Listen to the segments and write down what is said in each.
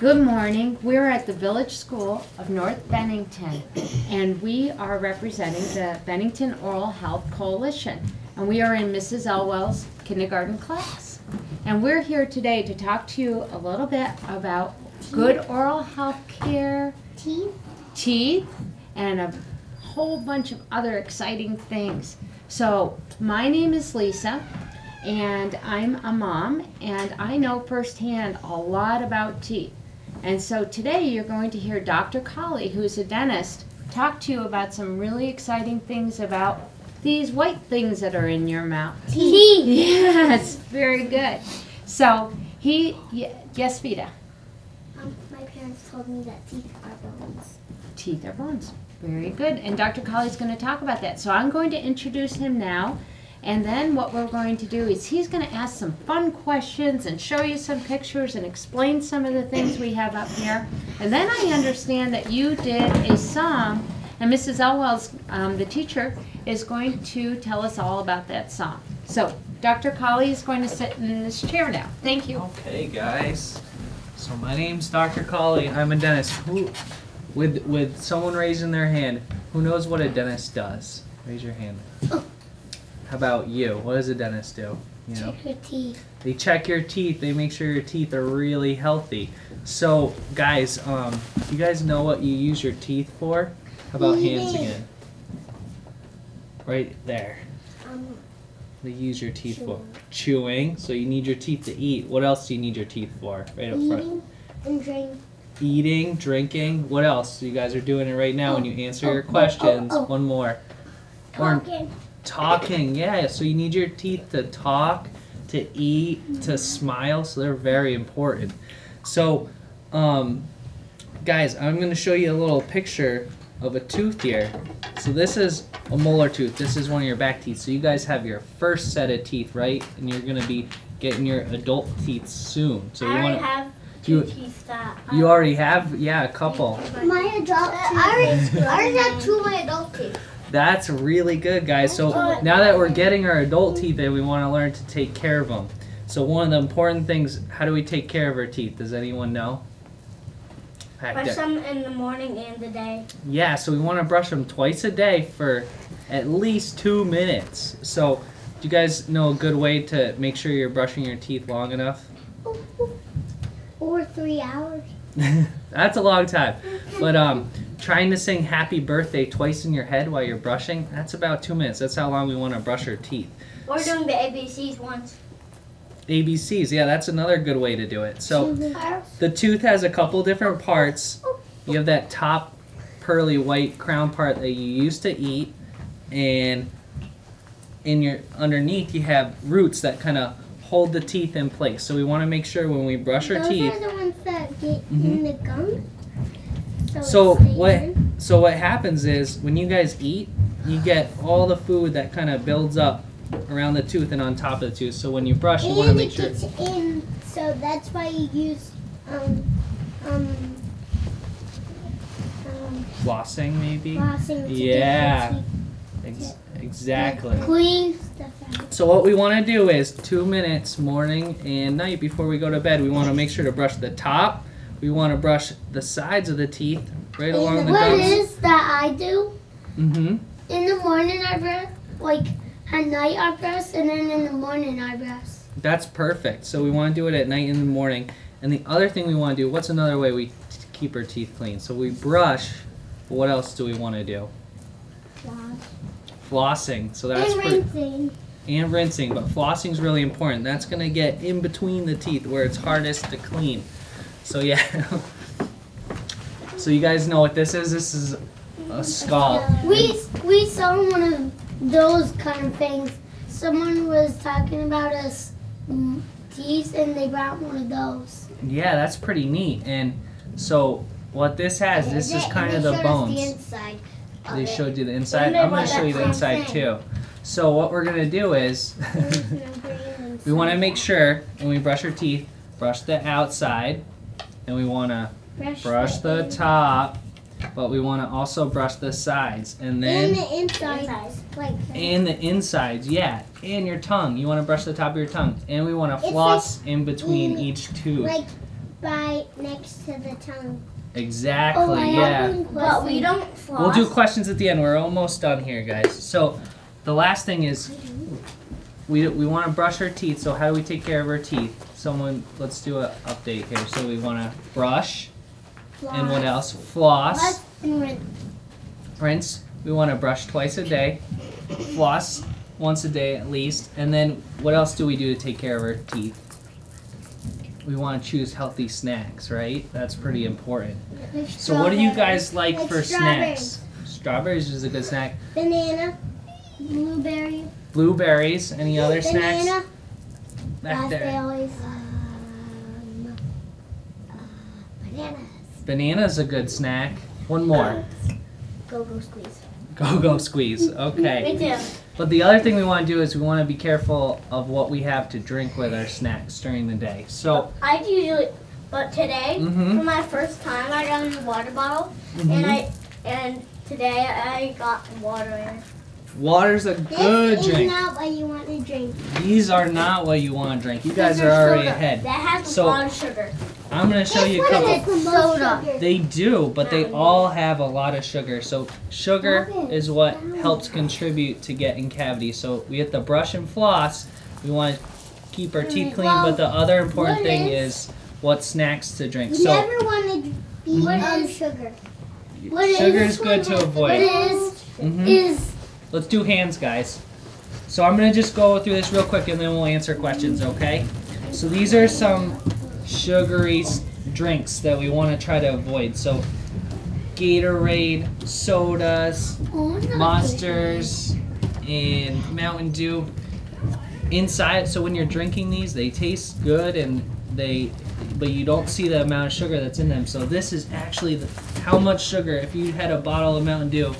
Good morning. We're at the Village School of North Bennington, and we are representing the Bennington Oral Health Coalition. And we are in Mrs. Elwell's kindergarten class. And we're here today to talk to you a little bit about good oral health care, Teeth? teeth, and a whole bunch of other exciting things. So, my name is Lisa, and I'm a mom, and I know firsthand a lot about teeth. And so today you're going to hear Dr. Colley, who's a dentist, talk to you about some really exciting things about these white things that are in your mouth. Teeth. Yes, very good. So he, yes, Vita, Um, my parents told me that teeth are bones. teeth are bones. Very good. And Dr. Colley's going to talk about that. So I'm going to introduce him now. And then what we're going to do is he's going to ask some fun questions and show you some pictures and explain some of the things we have up here. And then I understand that you did a song, and Mrs. Elwell's, um, the teacher, is going to tell us all about that song. So Dr. Colley is going to sit in this chair now. Thank you. Okay, guys. So my name's Dr. Colley. I'm a dentist. Who, with with someone raising their hand, who knows what a dentist does? Raise your hand. How about you? What does a dentist do? You know, Check your teeth. they check your teeth. They make sure your teeth are really healthy. So, guys, um, you guys know what you use your teeth for? How about hands again? Right there. Um, They use your teeth for Chewing. chewing. So you need your teeth to eat. What else do you need your teeth for? Right up front. eating and drink. eating, drinking. What else? You guys are doing it right now when you answer Oh, your oh, oh, questions. oh. One more. Or Talking. talking. Yeah, so you need your teeth to talk, to eat, to smile. So they're very important. So, um, guys, I'm going to show you a little picture of a tooth here. So this is a molar tooth. This is one of your back teeth. So you guys have your first set of teeth, right? And you're going to be getting your adult teeth soon. So you want already to have you- teeth that. you already have yeah, a couple. My adult teeth. I already, I already have two of my adult teeth. That's really good, guys. So now that we're getting our adult teeth in, we want to learn to take care of them. So one of the important things, how do we take care of our teeth? Does anyone know? Brush them in the morning and the day. Yeah, so we want to brush them twice a day for at least two minutes. So do you guys know a good way to make sure you're brushing your teeth long enough? Or three hours. That's a long time. But um, trying to sing happy birthday twice in your head while you're brushing, that's about two minutes. That's how long we want to brush our teeth. Or doing the ABCs once. ABCs, yeah, that's another good way to do it. So the tooth has a couple different parts. You have that top pearly white crown part that you used to eat, and in your underneath you have roots that kind of hold the teeth in place. So we want to make sure when we brush our those teeth. are the ones that get Mhm. in the gum. So, So what? So what happens is when you guys eat, you get all the food that kind of builds up around the tooth and on top of the tooth. So when you brush, you want to And make it sure. gets in, so that's why you use um um um Flossing, maybe. flossing Yeah. Ex- exactly. clean stuff out. So what we want to do is two minutes morning and night before we go to bed. We want to make sure to brush the top. We want to brush the sides of the teeth right along the gums. is that I do? Mm-hmm. In the morning I brush, like at night I brush, and then in the morning I brush. That's perfect. So we want to do it at night and in the morning. And the other thing we want to do, what's another way we t- keep our teeth clean? So we brush. but What else do we want to do? Floss. Flossing. So that's and pretty, rinsing. and rinsing. But flossing is really important. That's gonna get in between the teeth where it's hardest to clean. So yeah. so you guys know what this is? This is a skull. We we saw one of those kind of things. Someone was talking about us mm, teeth, and they brought one of those. Yeah, that's pretty neat. And so what this has, this is kind of the bones. The inside. They it. showed you the inside. I'm gonna show you the inside too. So what we're gonna do is we want to make sure when we brush our teeth, brush the outside, and we want to brush the top, but we want to also brush the sides, and then and then the inside, like and the insides, yeah, and your tongue. You want to brush the top of your tongue, and we want to It's floss in between in- each tooth. like bite next to the tongue. Exactly. Oh, yeah. But we don't floss. We'll do questions at the end. We're almost done here, guys. So, the last thing is, mm-hmm. we we want to brush our teeth. So, how do we take care of our teeth? Someone, let's do an update here. So, we want to brush, and what else? Floss, Floss and rinse. rinse. We want to brush twice a day, floss once a day at least, and then what else do we do to take care of our teeth? We want to choose healthy snacks, right? That's pretty important. So, what do you guys like, Like for strawberries. snacks? Strawberries is a good snack. Banana. Blueberry. Blueberries. Any other snacks Back there? Raspberries. Um, uh, bananas. Banana's a good snack. One more. Go go squeeze. Go go squeeze. Okay. Me too. But the other thing we want to do is we want to be careful of what we have to drink with our snacks during the day. So, I usually, but today Mhm. for my first time, I got a water bottle, and mhm. I and today I got water. Water's a good this drink. is not what you want to drink. These are not what you want to drink. You guys are already sugar. ahead. That has So- a lot of sugar. I'm gonna show you a This one couple. is soda. They do, but they all have a lot of sugar. So sugar is what helps contribute to getting cavities. So we have to brush and floss. We want to keep our teeth clean, but the other important what thing is- is what snacks to drink. You So never want to be on sugar. What is sugar this is good to What avoid. is Mhm. is Let's do hands, guys. So I'm gonna just go through this real quick, and then we'll answer questions. Okay? So these are some sugary drinks that we want to try to avoid. So Gatorade, sodas, oh. Monsters and Mountain Dew inside. So when you're drinking these, they taste good and they, but you don't see the amount of sugar that's in them. So this is actually the, how much sugar. If you had a bottle of Mountain Dew,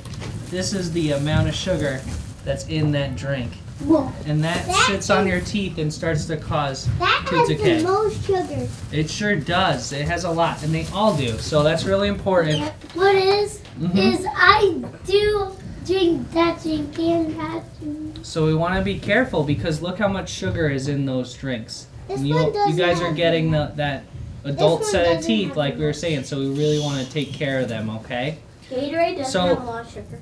this is the amount of sugar that's in that drink, Whoa. and that, That sits on your teeth and starts to cause That Tooth has decay. the most sugar. It sure does. It has a lot, and they all do. So that's really important. What is Mhm. is I do drink that drink and that drink. So we want to be careful because look how much sugar is in those drinks. This And you, one you doesn't guys are getting the, that adult set of teeth, like we were saying. So we really want to take care of them. Okay. Gatorade doesn't So- have a lot of sugar.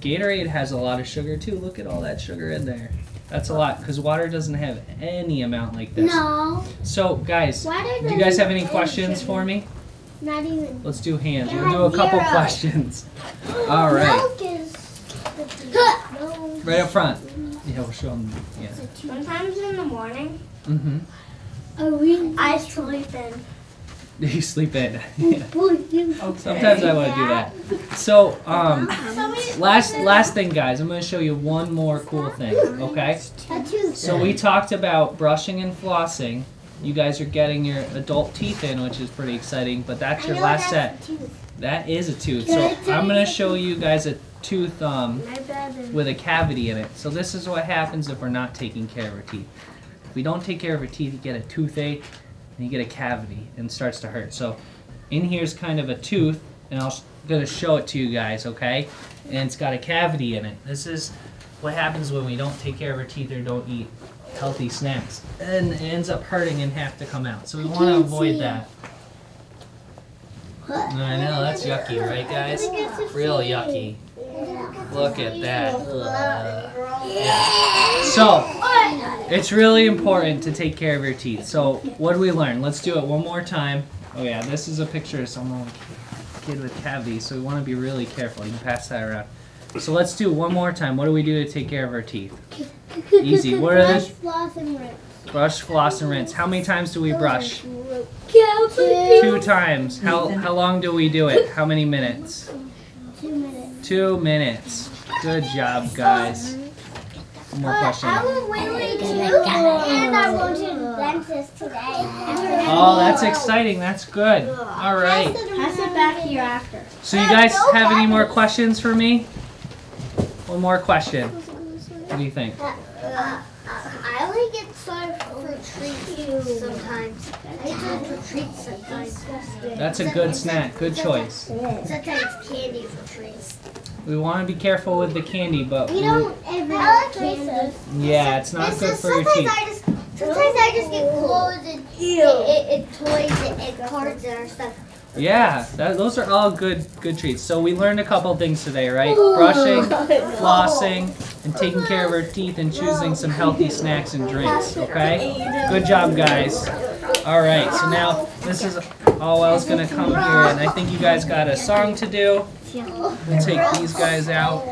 Gatorade has a lot of sugar too. Look at all that sugar in there. That's a lot because water doesn't have any amount like this. No. So guys, do you guys have any questions for me? Not even. Let's do hands. We'll do a couple zero. questions. All right, Milk is. no. right up front. Yeah, we'll show them. Yeah. Sometimes in the morning, Mm-hmm. Are we? I sleep in. You sleep in. Okay. Sometimes I want to do that. So, um, last last thing, guys. I'm going to show you one more cool thing. Okay. A tooth. So we talked about brushing and flossing. You guys are getting your adult teeth in, which is pretty exciting. But that's your last set. That is a tooth. So I'm going to show you guys a tooth um, with a cavity in it. So this is what happens if we're not taking care of our teeth. If we don't take care of our teeth, you get a toothache and you get a cavity and starts to hurt. So in here's kind of a tooth and I'm going to show it to you guys, okay? And it's got a cavity in it. This is what happens when we don't take care of our teeth or don't eat healthy snacks. And it ends up hurting and have to come out. So we want to avoid that. I know, that's yucky, right guys? Real yucky. Look at that. Ugh. So, it's really important to take care of your teeth. So, what do we learn? Let's do it one more time. Oh yeah, this is a picture of someone with kid with cavities, so we want to be really careful. You can pass that around. So let's do one more time. What do we do to take care of our teeth? Easy. What are Brush, floss, and rinse. brush, floss, and rinse? How many times do we brush? Two. Two times. How how long do we do it? How many minutes? Two minutes. Two minutes. Good job, guys. One more question. I will really too. And I'm going to the dentist today. Oh, that's exciting. That's good. All right. Pass it back here after. So you guys have any more questions for me? One more question. What do you think? Uh, I only get served for treats sometimes. I get for treats sometimes. That's a good snack. Good choice. Sometimes candy for treats. We want to be careful with the candy, but We we- don't ever like Reese's. yeah, it's not good for your teeth. I just Sometimes I just get clothes and, and, and toys and, and cards and stuff. Yeah, that, those are all good good treats. So we learned a couple things today, right? Brushing, flossing, and taking care of our teeth and choosing some healthy snacks and drinks. Okay? Good job, guys. All right. So now this is all I was gonna come here, and I think you guys got a song to do. We'll take these guys out.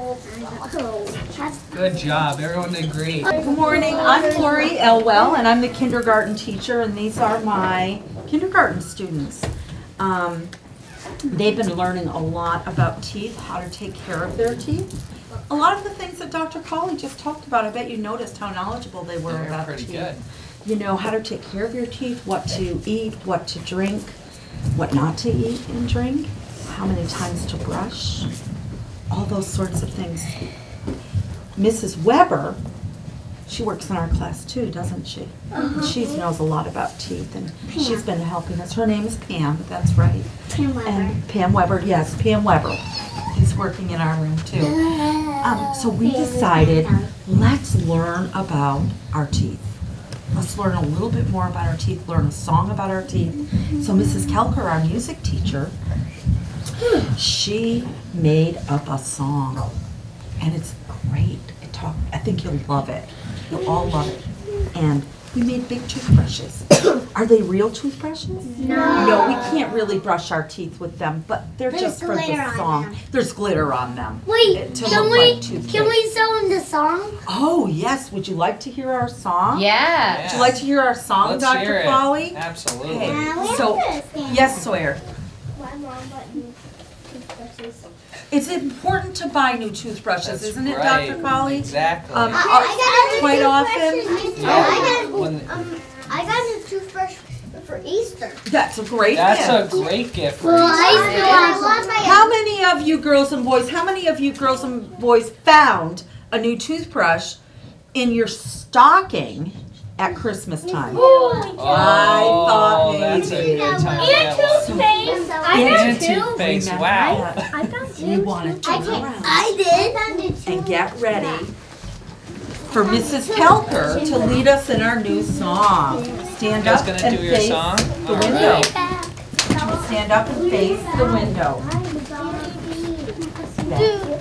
Good job. Everyone did great. Good morning, I'm Lori Elwell, and I'm the kindergarten teacher, and these are my kindergarten students. Um, They've been learning a lot about teeth, how to take care of their teeth. A lot of the things that Dr. Colley just talked about, I bet you noticed how knowledgeable they were They're about pretty teeth. good. You know, how to take care of your teeth, what to eat, what to drink, what not to eat and drink, how many times to brush, all those sorts of things. Mrs. Weber, she works in our class too, doesn't she? And she knows a lot about teeth and she's been helping us. Her name is Pam, that's right. Pam Weber. And Pam Weber, yes, Pam Weber is working in our room too. Um, so we decided, let's learn about our teeth. Let's learn a little bit more about our teeth, learn a song about our teeth. So Mrs. Kelker, our music teacher, she made up a song. And it's great. It talk, I think you'll love it. You'll all love it. And we made big toothbrushes. Are they real toothbrushes? No. No, we can't really brush our teeth with them, but they're There's just for the song. There's glitter on them. Wait, can we like toothpaste. can we sing the song? Oh, yes. Would you like to hear our song? Yeah. Would you like to hear our song, Let's Dr. hear it. Crowley? Absolutely. Okay. So, yes, Sawyer. My mom bought new toothbrushes. It's important to buy new toothbrushes, That's isn't it, right. Dr. Crowley? Exactly. Um, I, I got Quite often. toothbrush. Oh, I got when- um I got a new toothbrush for Easter. That's a great That's gift. a great gift for Well, Easter. I still I have want my How many of you girls and boys, how many of you girls and boys found a new toothbrush in your stocking at Christmas time? Oh, I thought that's a maybe. good time. And toothpaste. I And got toothpaste. Wow. I found We want to I turn did. around I did. I found it and get ready for Mrs. Kelker to lead us in our new song. Stand up gonna and do your face song? the All window. right. Stand up and face the window.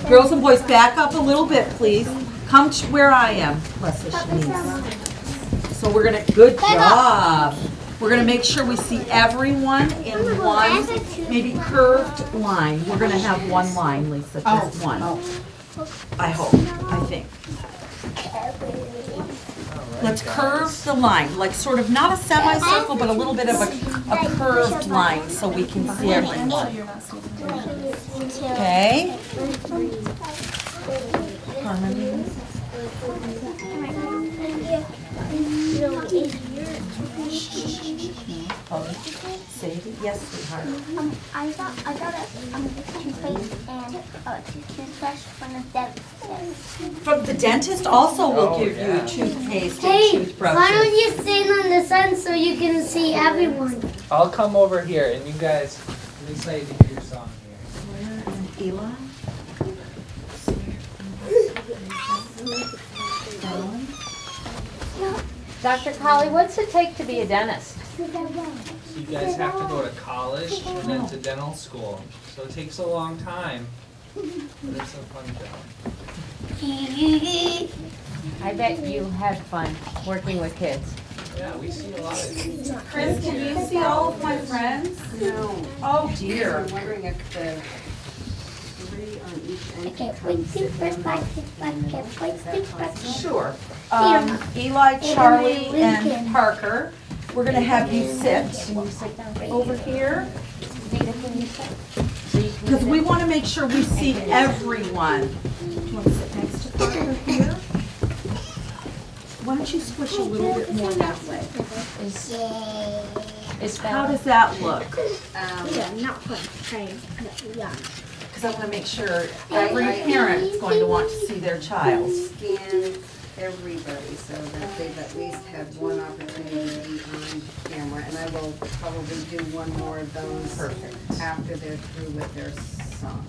Girls and boys, back up a little bit, please. Come to where I am, Leslie Shanice. So we're gonna, good job. We're gonna make sure we see everyone in one, maybe curved line. We're gonna have one line, Lisa, just oh, one. Oh. I hope, I think. Let's curve the line, like sort of not a semicircle, but a little bit of a, a curved line so we can see everyone. Okay? Carmen? Sadie? Yes, sweetheart. Um, I got I got a um, toothpaste and a toothbrush from the dentist. From the dentist also will Oh, give you yeah. toothpaste and Hey, why don't you stand on the sun so you can see everyone? I'll come over here and you guys, I'm excited to hear your song here. Eli? Dr. Colley, what's it take to be a dentist? So you guys have to go to college and then to dental school. So it takes a long time, but it's a fun job. I bet you had fun working with kids. Yeah, we see a lot of Chris, can you see all of my friends? No, Oh dear. I'm wondering if the three on each I end. can't wait toothbrush, my toothbrush, can't wait toothbrush. Sure. Um, Eli, Charlie, and Parker, we're gonna have you sit Can you sit down right over here. Vita, can you sit? So you can Because we want to make sure we see everyone. Do you want to sit next to Parker here? Why don't you squish a little bit more that way? Is, is How does that look? Um, Yeah, not quite, trying, yeah. Because I want to make sure every parent is going to want to see their child. Scan everybody so that they've at least had one opportunity to be on camera. And I will probably do one more of those Perfect. after they're through with their song.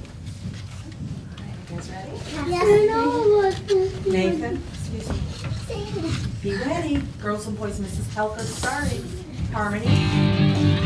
You guys ready? Yes, Nathan, excuse me. Be ready. Girls and boys, Mrs. Pelker starting. Harmony.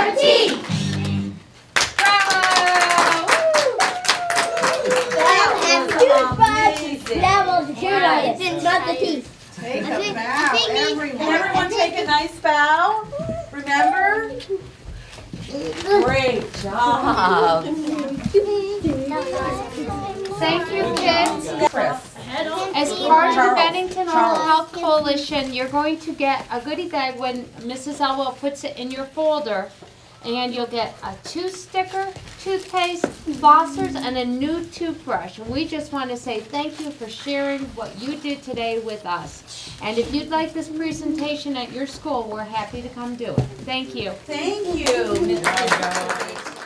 Brush your teeth. That was the toothbrush, not the teeth. Take I a think- I think everyone. Everyone take a nice bow. Remember? Great job. Thank you, kids. Chris. As part of the Bennington Oral Health Coalition, you're going to get a goodie bag when Mrs. Elwell puts it in your folder. And you'll get a tooth sticker, toothpaste, flossers, and a new toothbrush. And we just want to say thank you for sharing what you did today with us. And if you'd like this presentation at your school, we're happy to come do it. Thank you. Thank you, Mrs.